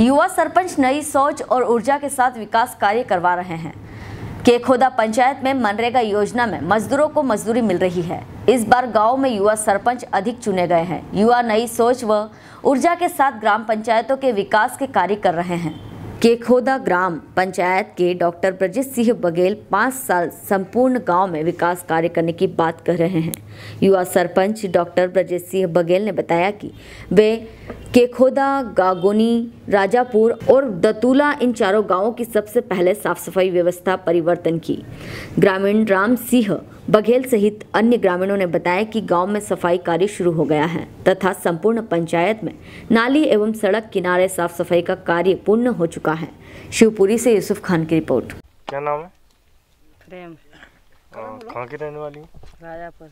युवा सरपंच नई सोच और ऊर्जा के साथ विकास कार्य करवा रहे हैं। केखोदा पंचायत में मनरेगा योजना में मजदूरों को मजदूरी मिल रही है। इस बार गाँव में युवा सरपंच अधिक चुने गए हैं। युवा नई सोच व ऊर्जा के साथ ग्राम पंचायतों के विकास के कार्य कर रहे हैं। केखोदा ग्राम पंचायत के डॉक्टर ब्रजेश सिंह बघेल पाँच साल संपूर्ण गाँव में विकास कार्य करने की बात कर रहे हैं। युवा सरपंच डॉक्टर ब्रजेश सिंह बघेल ने बताया कि वे केखोदा गागोनी राजापुर और दतूला इन चारों गाँवों की सबसे पहले साफ़ सफ़ाई व्यवस्था परिवर्तन की। ग्रामीण राम सिंह बघेल सहित अन्य ग्रामीणों ने बताया कि गाँव में सफ़ाई कार्य शुरू हो गया है तथा संपूर्ण पंचायत में नाली एवं सड़क किनारे साफ़ सफ़ाई का कार्य पूर्ण हो चुका है। शिवपुरी से यूसुफ खान की रिपोर्ट। क्या नाम है? प्रेम। कहाँ की रहने वाली हैं? राजापुर।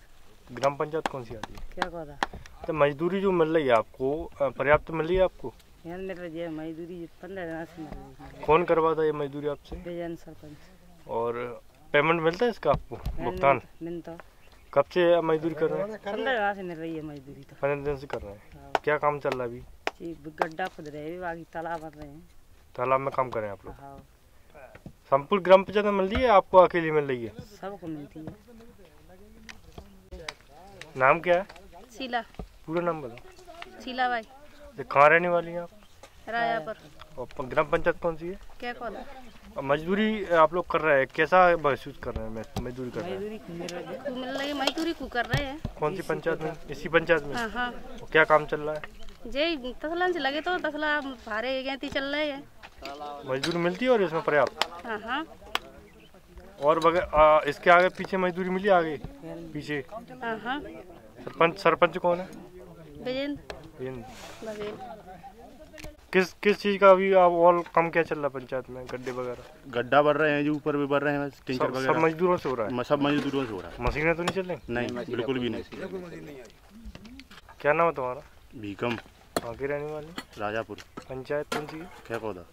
ग्राम पंचायत कौन सी आती है? क्या कहा तो मजदूरी जो मिल रही है आपको पर्याप्त मिल रही है आपको? मजदूरी पंद्रह दिन से मिल रही कौन करवाता है ये मजदूरी आपसे? सरपंच। और पेमेंट मिलता है इसका आपको? भुगतान? मिलता। कब से मजदूरी कर रहे हैं? पंद्रह दिन से मिल रही है मजदूरी तो। पंद्रह दिन से कर रहे हैं। हाँ। क्या काम चल रहा है अभी? गड्ढा खुद रहे हैं बाकी तालाब बन रहे हैं। तालाब में काम कर रहे हैं आप लोग? हाँ। संपूर्ण ग्राम पंचायत में मिल रही है आपको अकेली मिल रही है? सबको मिलती है। नाम क्या है? शीला। पूरा नाम बताओ। शीला भाई। कहाँ रहने वाली हैं आप? राया पर और ग्राम पंचायत कौन सी है? क्या कौन मजदूरी आप लोग कर रहे हैं कैसा महसूस कर रहे हैं? मज- मजदूरी कर रहे हैं? मजदूरी मिल रही है मिल रही है मजदूरी को कर रहे हैं। कौन सी पंचायत में? इसी पंचायत में? हाँ हाँ। क्या काम चल रहा है? जे तसलन से लगे तो तसला भारे गैती चल रहे हैं। मजदूरी मिलती है और इसमें पर्याप्त? हाँ हाँ। और बगैर इसके आगे पीछे मजदूरी मिली आगे? पीछे। हाँ हाँ। सरपंच सरपंच कौन है? विजेंद्र बघेल किस किस चीज़ का अभी आप और कम क्या चल रहा है पंचायत में गड्ढे वगैरह? गड्ढा बढ़ रहे हैं जो ऊपर भी बढ़ रहे हैं टिंकर सब, सब मजदूरों से हो रहा है? सब मजदूरों से हो रहा है। मशीनें तो नहीं चल रही? नहीं बिल्कुल भी नहीं। क्या नाम है तुम्हारा? भीकम कहाँ की रहने वाली। राजापुर। पंचायत कौन सी क्या पौधा।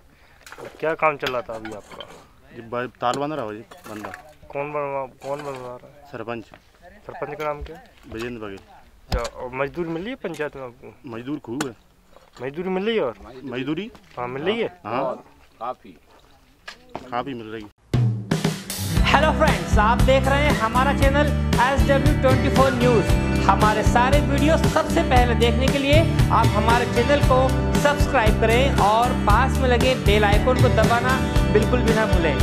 क्या काम चल रहा था अभी आपका? जी ताल बन रहा हो जी बंदा। कौन बनवा कौन बनवा रहा है? सरपंच। सरपंच का नाम क्या? है विजेंद्र बघेल। अच्छा, और मजदूर मिली है पंचायत में आपको? मजदूर खूब है। मजदूरी मिल रही है और? मजदूरी? हाँ मिल रही है? हाँ। काफ़ी। काफ़ी मिल रही। है हेलो फ्रेंड्स आप देख रहे हैं हमारा channel S W twenty four news हमारे सारे वीडियो सबसे पहले देखने के लिए आप हमारे चैनल को सब्सक्राइब करें और पास में लगे बेल आइकन को दबाना बिल्कुल भी ना भूलें।